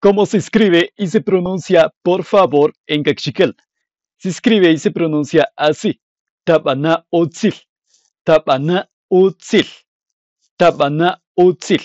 cómo se escribe y se pronuncia por favor en Caxiquel. Se escribe y se pronuncia así. Tabana Utzil. Tabana Utzil. Tabana Utzil.